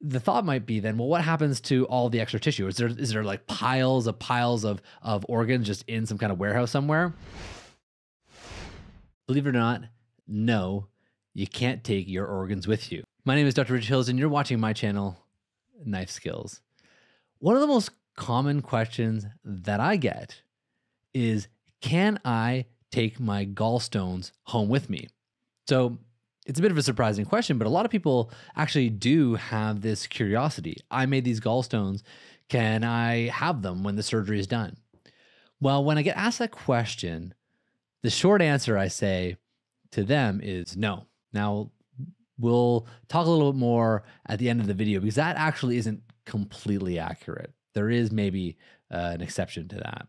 the thought might be then, well, what happens to all the extra tissue? Is there is there like piles of piles of of organs just in some kind of warehouse somewhere? Believe it or not, no, you can't take your organs with you. My name is Dr. Rich Hilsden, and you're watching my channel, Knife Skills. One of the most common questions that I get is Can I take my gallstones home with me? So it's a bit of a surprising question, but a lot of people actually do have this curiosity. I made these gallstones. Can I have them when the surgery is done? Well, when I get asked that question, the short answer I say to them is no. Now, we'll talk a little bit more at the end of the video because that actually isn't completely accurate. There is maybe uh, an exception to that.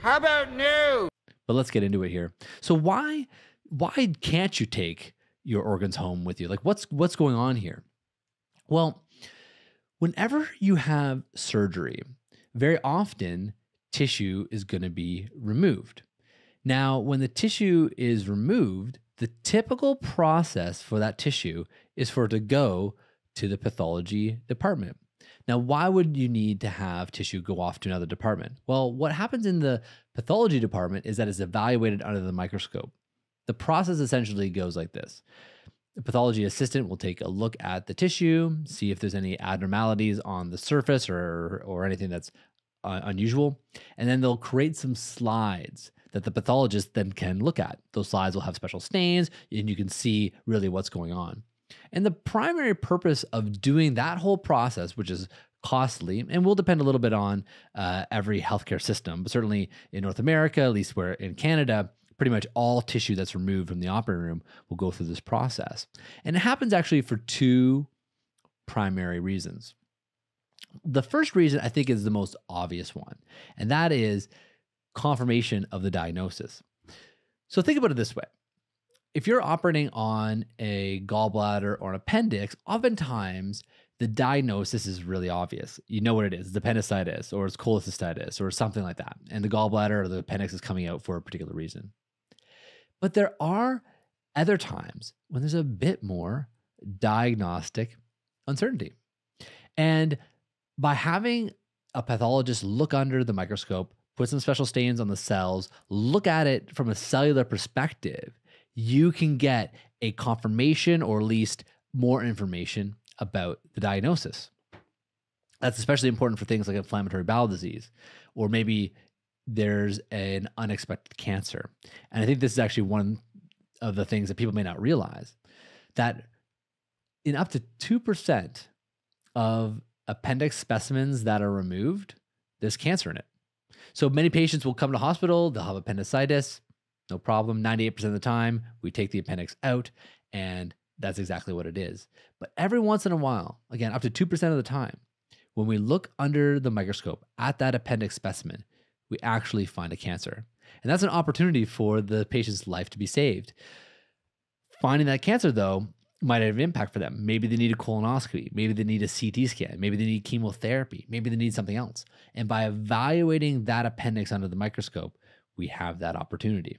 How about no? But let's get into it here. So why why can't you take your organs home with you? Like what's what's going on here? Well, whenever you have surgery, very often tissue is going to be removed. Now, when the tissue is removed, the typical process for that tissue is for it to go to the pathology department. Now, why would you need to have tissue go off to another department? Well, what happens in the pathology department is that it's evaluated under the microscope. The process essentially goes like this. The pathology assistant will take a look at the tissue, see if there's any abnormalities on the surface or, or anything that's uh, unusual, and then they'll create some slides that the pathologist then can look at. Those slides will have special stains, and you can see really what's going on. And the primary purpose of doing that whole process, which is costly and will depend a little bit on uh, every healthcare system, but certainly in North America, at least where in Canada, pretty much all tissue that's removed from the operating room will go through this process. And it happens actually for two primary reasons. The first reason I think is the most obvious one, and that is confirmation of the diagnosis. So think about it this way if you're operating on a gallbladder or an appendix, oftentimes the diagnosis is really obvious. You know what it is. It's appendicitis or it's cholecystitis or something like that. And the gallbladder or the appendix is coming out for a particular reason. But there are other times when there's a bit more diagnostic uncertainty. And by having a pathologist look under the microscope, put some special stains on the cells, look at it from a cellular perspective, you can get a confirmation or at least more information about the diagnosis. That's especially important for things like inflammatory bowel disease, or maybe there's an unexpected cancer. And I think this is actually one of the things that people may not realize that in up to 2% of appendix specimens that are removed, there's cancer in it. So many patients will come to hospital, they'll have appendicitis, no problem. 98% of the time, we take the appendix out, and that's exactly what it is. But every once in a while, again, up to 2% of the time, when we look under the microscope at that appendix specimen, we actually find a cancer. And that's an opportunity for the patient's life to be saved. Finding that cancer, though, might have an impact for them. Maybe they need a colonoscopy. Maybe they need a CT scan. Maybe they need chemotherapy. Maybe they need something else. And by evaluating that appendix under the microscope, we have that opportunity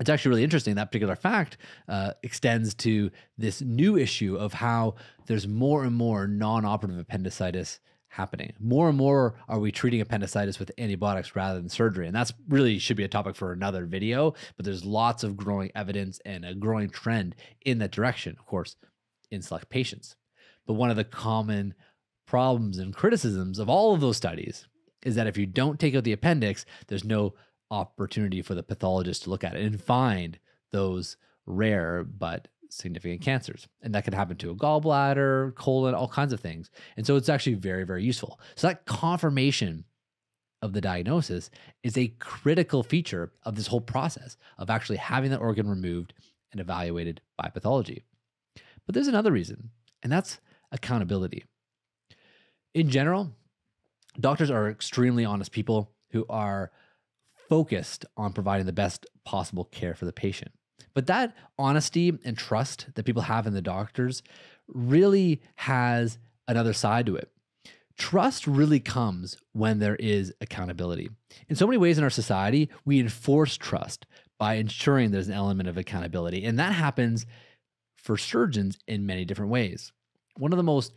it's actually really interesting. That particular fact uh, extends to this new issue of how there's more and more non operative appendicitis happening. More and more are we treating appendicitis with antibiotics rather than surgery. And that's really should be a topic for another video, but there's lots of growing evidence and a growing trend in that direction, of course, in select patients. But one of the common problems and criticisms of all of those studies is that if you don't take out the appendix, there's no opportunity for the pathologist to look at it and find those rare but significant cancers. And that can happen to a gallbladder, colon, all kinds of things. And so it's actually very, very useful. So that confirmation of the diagnosis is a critical feature of this whole process of actually having that organ removed and evaluated by pathology. But there's another reason, and that's accountability. In general, doctors are extremely honest people who are focused on providing the best possible care for the patient. But that honesty and trust that people have in the doctors really has another side to it. Trust really comes when there is accountability. In so many ways in our society, we enforce trust by ensuring there's an element of accountability. And that happens for surgeons in many different ways. One of the most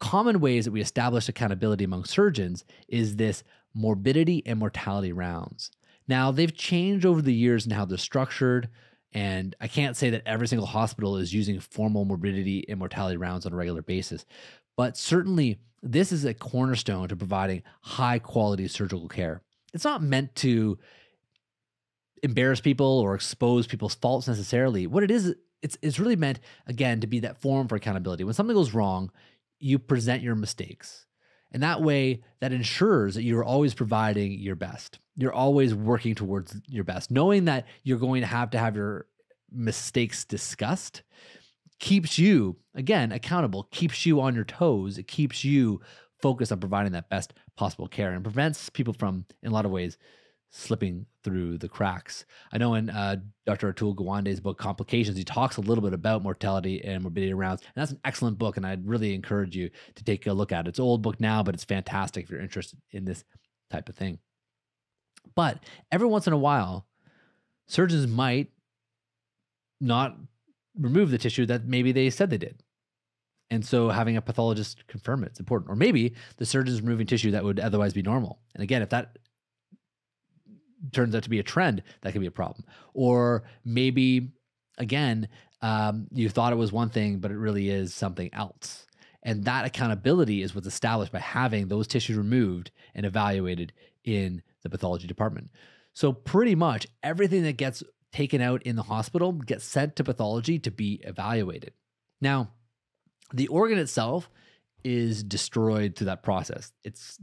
common ways that we establish accountability among surgeons is this morbidity and mortality rounds. Now, they've changed over the years in how they're structured. And I can't say that every single hospital is using formal morbidity and mortality rounds on a regular basis, but certainly this is a cornerstone to providing high quality surgical care. It's not meant to embarrass people or expose people's faults necessarily. What it is, it's, it's really meant, again, to be that forum for accountability. When something goes wrong, you present your mistakes. And that way, that ensures that you're always providing your best. You're always working towards your best. Knowing that you're going to have to have your mistakes discussed keeps you, again, accountable, keeps you on your toes. It keeps you focused on providing that best possible care and prevents people from, in a lot of ways, slipping through the cracks. I know in uh, Dr. Atul Gawande's book Complications, he talks a little bit about mortality and morbidity rounds, and that's an excellent book, and I'd really encourage you to take a look at it. It's an old book now, but it's fantastic if you're interested in this type of thing. But every once in a while, surgeons might not remove the tissue that maybe they said they did. And so having a pathologist confirm it's important. Or maybe the surgeon is removing tissue that would otherwise be normal. And again, if that turns out to be a trend, that could be a problem. Or maybe, again, um, you thought it was one thing, but it really is something else. And that accountability is what's established by having those tissues removed and evaluated in the pathology department. So, pretty much everything that gets taken out in the hospital gets sent to pathology to be evaluated. Now, the organ itself is destroyed through that process. It's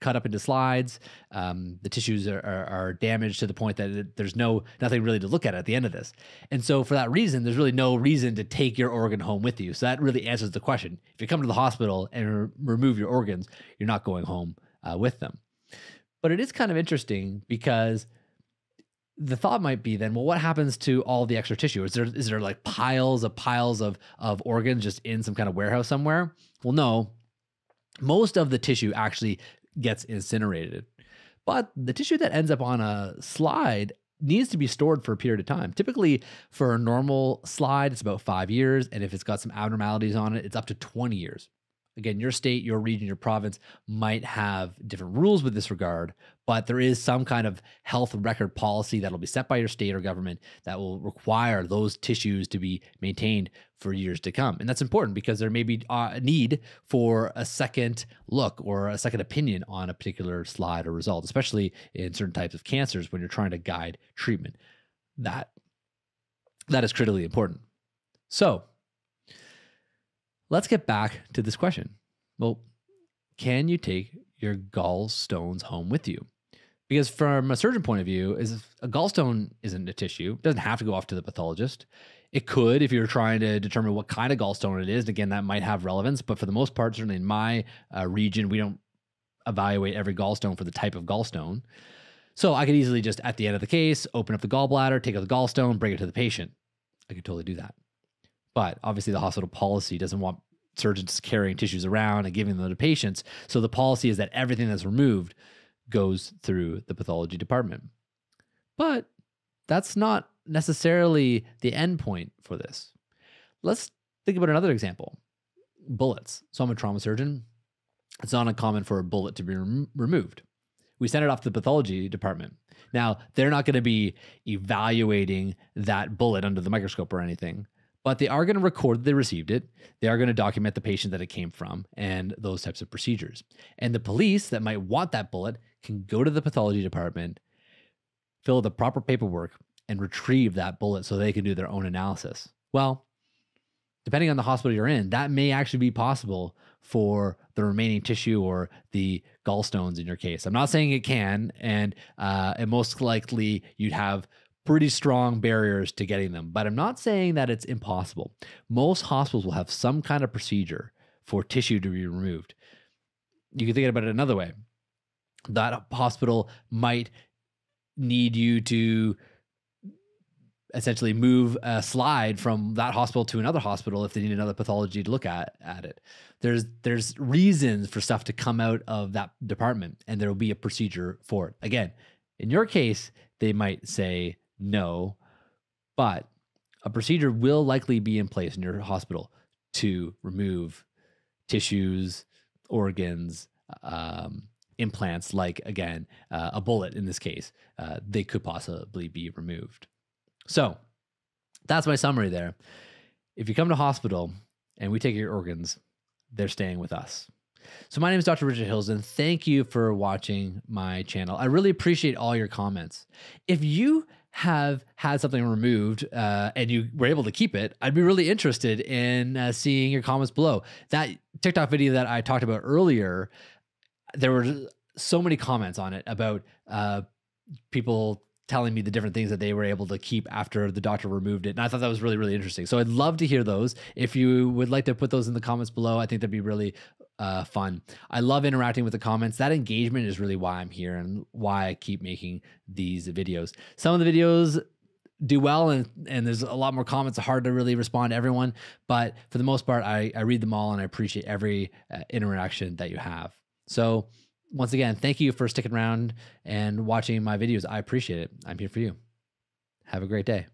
cut up into slides. Um, the tissues are, are, are, damaged to the point that it, there's no nothing really to look at at the end of this. And so for that reason, there's really no reason to take your organ home with you. So that really answers the question. If you come to the hospital and re- remove your organs, you're not going home uh, with them. But it is kind of interesting because the thought might be then, well, what happens to all the extra tissue? Is there is there like piles of piles of of organs just in some kind of warehouse somewhere? Well, no. Most of the tissue actually gets incinerated. But the tissue that ends up on a slide needs to be stored for a period of time. Typically, for a normal slide, it's about five years. And if it's got some abnormalities on it, it's up to 20 years. Again, your state, your region, your province might have different rules with this regard, but there is some kind of health record policy that'll be set by your state or government that will require those tissues to be maintained for years to come. And that's important because there may be uh, a need for a second look or a second opinion on a particular slide or result, especially in certain types of cancers when you're trying to guide treatment. That that is critically important. So, let's get back to this question. Well, can you take your gallstones home with you? Because from a surgeon point of view, is a gallstone isn't a tissue. It doesn't have to go off to the pathologist. It could if you're trying to determine what kind of gallstone it is. Again, that might have relevance, but for the most part, certainly in my uh, region, we don't evaluate every gallstone for the type of gallstone. So I could easily just at the end of the case open up the gallbladder, take out the gallstone, bring it to the patient. I could totally do that. But obviously, the hospital policy doesn't want surgeons carrying tissues around and giving them to patients. So the policy is that everything that's removed goes through the pathology department. But that's not necessarily the end point for this. Let's think about another example bullets. So I'm a trauma surgeon. It's not uncommon for a bullet to be rem- removed. We send it off to the pathology department. Now, they're not going to be evaluating that bullet under the microscope or anything but they are going to record that they received it. They are going to document the patient that it came from and those types of procedures. And the police that might want that bullet can go to the pathology department, fill the proper paperwork, and retrieve that bullet so they can do their own analysis. Well, depending on the hospital you're in, that may actually be possible for the remaining tissue or the gallstones in your case. I'm not saying it can, and uh, and most likely you'd have pretty strong barriers to getting them. But I'm not saying that it's impossible. Most hospitals will have some kind of procedure for tissue to be removed. You can think about it another way. That hospital might need you to essentially move a slide from that hospital to another hospital if they need another pathology to look at at it. There's there's reasons for stuff to come out of that department and there will be a procedure for it. Again, in your case, they might say no, but a procedure will likely be in place in your hospital to remove tissues, organs, um, implants, like again, uh, a bullet in this case, uh, they could possibly be removed. So that's my summary there. If you come to hospital and we take your organs, they're staying with us. So my name is Dr. Richard Hilsden, and Thank you for watching my channel. I really appreciate all your comments. If you have had something removed uh, and you were able to keep it, I'd be really interested in uh, seeing your comments below. That TikTok video that I talked about earlier, there were so many comments on it about uh, people telling me the different things that they were able to keep after the doctor removed it. And I thought that was really, really interesting. So I'd love to hear those. If you would like to put those in the comments below, I think that'd be really uh, fun. I love interacting with the comments. That engagement is really why I'm here and why I keep making these videos. Some of the videos do well and and there's a lot more comments hard to really respond to everyone but for the most part i i read them all and i appreciate every uh, interaction that you have so once again, thank you for sticking around and watching my videos. I appreciate it. I'm here for you. Have a great day.